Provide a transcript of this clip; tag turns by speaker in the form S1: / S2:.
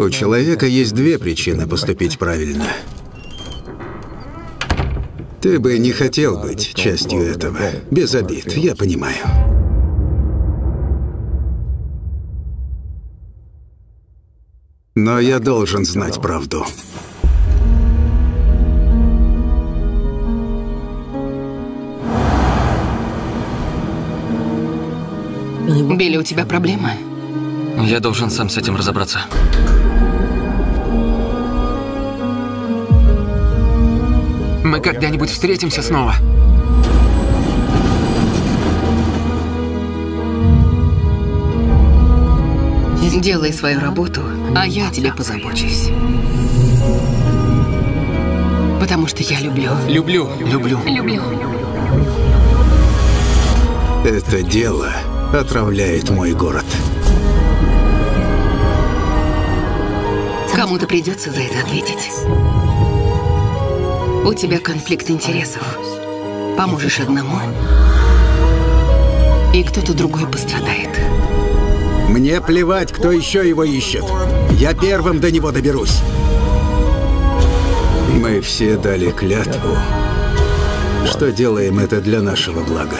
S1: У человека есть две причины поступить правильно. Ты бы не хотел быть частью этого. Без обид, я понимаю. Но я должен знать правду.
S2: Билли, у тебя проблемы?
S3: Я должен сам с этим разобраться.
S4: Мы когда-нибудь встретимся снова.
S2: Делай свою работу, а я о тебе позабочусь. Потому что я люблю.
S4: Люблю, люблю.
S2: Люблю.
S1: Это дело отравляет мой город.
S2: Кому-то придется за это ответить. У тебя конфликт интересов. Поможешь одному, и кто-то другой пострадает.
S1: Мне плевать, кто еще его ищет. Я первым до него доберусь. Мы все дали клятву, что делаем это для нашего блага.